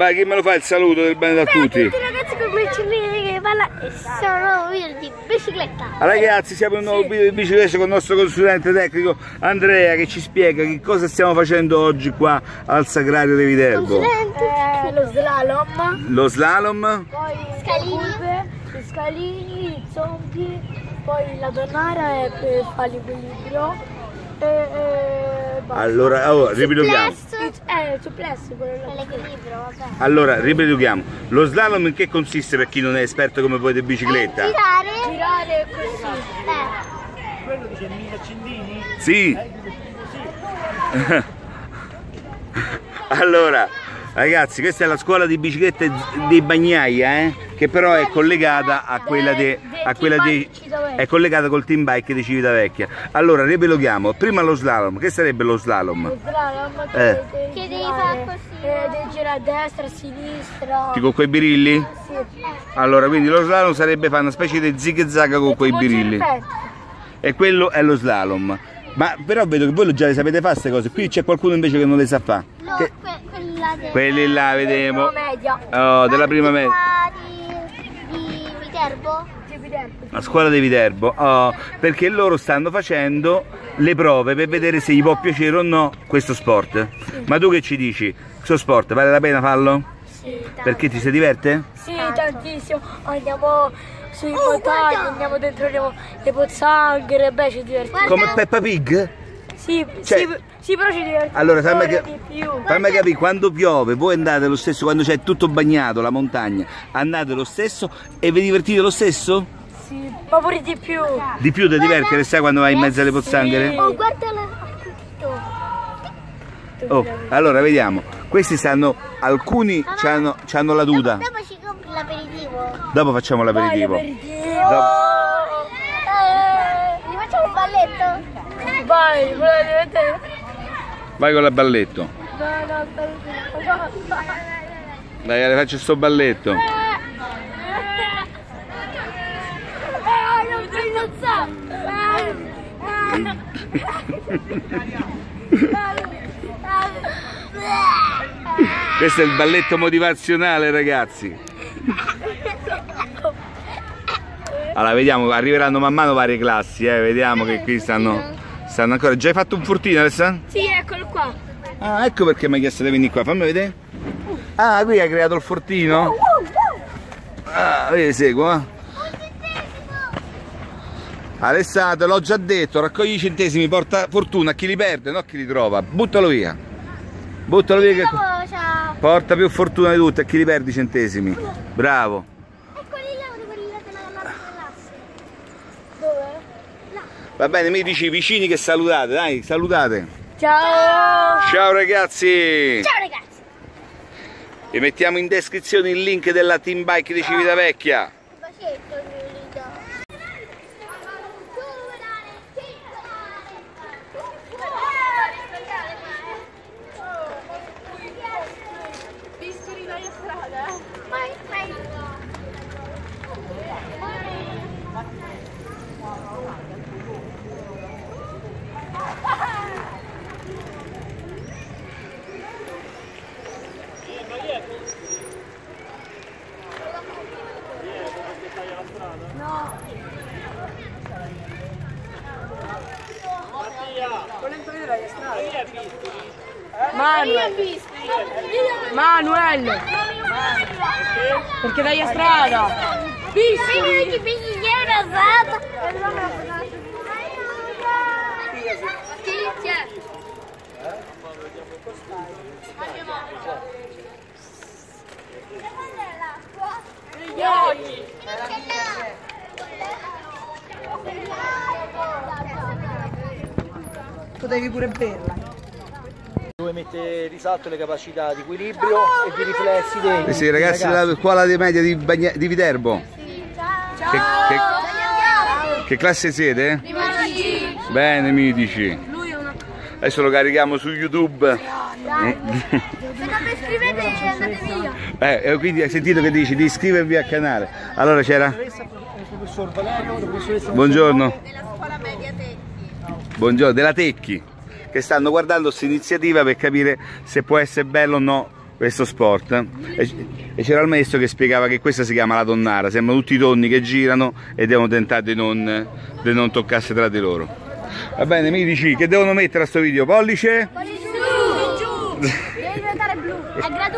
Vai, chi me lo fa il saluto del bene da tutti? tutti ragazzi come ci vede che parla e sono un nuovo video di bicicletta. Ragazzi, siamo in un nuovo video di bicicletta con il nostro consulente tecnico Andrea che ci spiega che cosa stiamo facendo oggi qua al Sagrario di Viterbo. Eh, lo slalom, Lo slalom, poi scalini, curve, gli scalini, i zombie, poi la donnara è per fare l'equilibrio. E, e basta. Allora, oh, ripetiamo. Eh. Allora, ripetiamo. Lo slalom in che consiste per chi non è esperto come voi di bicicletta? Girare. Girare così. Eh. Quello dice mille accendini? Sì. allora, ragazzi, questa è la scuola di biciclette di Bagnaia, eh? che però è collegata a quella di a quella di è collegata col team bike di Civitavecchia. Allora, riepiloghiamo. Prima lo slalom, che sarebbe lo slalom? Lo slalom Eh. che devi fare così. Eh, devi girare a destra, a sinistra. Tipo con quei birilli? Sì. Allora, quindi lo slalom sarebbe fare una specie di zig zag con quei birilli. E quello è lo slalom. Ma però vedo che voi lo già le sapete fare queste cose. Qui c'è qualcuno invece che non le sa fare. No, Che- del- Quelli là, vediamo. media. Oh, della prima media. Di, di Viterbo? Di Viterbo. La scuola di Viterbo. Oh, perché loro stanno facendo le prove per vedere se gli può piacere o no questo sport. Ma tu che ci dici? Questo sport vale la pena farlo? Sì, Perché ti si diverte? Sì, tantissimo. Andiamo sui montagni, andiamo dentro le, le pozzanghere, beh ci divertiamo. Come Peppa Pig? Sì, Cioè- sì, sì, però ci divertiamo. Allora, fammi, ancora ca- di più. fammi capire, quando piove, voi andate lo stesso, quando c'è tutto bagnato, la montagna, andate lo stesso e vi divertite lo stesso? Sì, ma pure di più. Di più ti divertere, sai quando vai in mezzo alle pozzanghere? Oh, guarda la... Oh, allora vediamo, questi stanno, alcuni c'hanno, c'hanno la tuta, Dopo ci compri l'aperitivo. dopo facciamo l'aperitivo. Oh, eh, gli facciamo un balletto? Vai, volete vedere? Vai con la balletto. No. Dai, le faccio sto balletto. Eh. Questo è il balletto motivazionale, ragazzi. Allora, vediamo, arriveranno man mano varie classi, eh. Vediamo che qui stanno, stanno ancora. Già hai fatto un fortino, Alessandro? Sì, eccolo qua. Ah, ecco perché mi hai chiesto di venire qua. Fammi vedere. Ah, qui hai creato il fortino? Ah, vedi, seguo, eh. Alessandro, l'ho già detto, raccogli i centesimi, porta fortuna a chi li perde, non a chi li trova. Buttalo via. Buttalo via che porta più fortuna di tutti a chi li perde i centesimi. Bravo. E quelli là, quelli là della classe. Dove? Là. Va bene, mi dici vicini che salutate, dai, salutate. Ciao. Ciao ragazzi! Ciao ragazzi. Vi mettiamo in descrizione il link della team bike di Civitavecchia. Un bacetto Giulito. Bisturi dalla strada? Vai, vai. Manuel. Manuel. Perché dai a strada. Sì, c'è. Gli occhi. Potevi pure berla. Dove mette risalto le capacità di equilibrio e di riflessi dei Eh sì, ragazzi, della scuola di media di, Bagna- di Viterbo. Che, che- che classe siete? Bene, mitici. Adesso lo carichiamo su YouTube. Se non mi iscrivete andate via. Eh, e quindi hai sentito che dici di iscrivervi al canale. Allora c'era. Il professor Valerio, la professoressa Buongiorno. Della scuola media Tecchi. Buongiorno, della Tecchi, che stanno guardando questa iniziativa per capire se può essere bello o no questo sport e, c'era il maestro che spiegava che questa si chiama la tonnara, siamo tutti tonni che girano e devono tentare di non, di non toccarsi tra di loro. Va bene, mi dici che devono mettere a sto video? Pollice? Giù! Devi diventare blu. È gratuito, eh?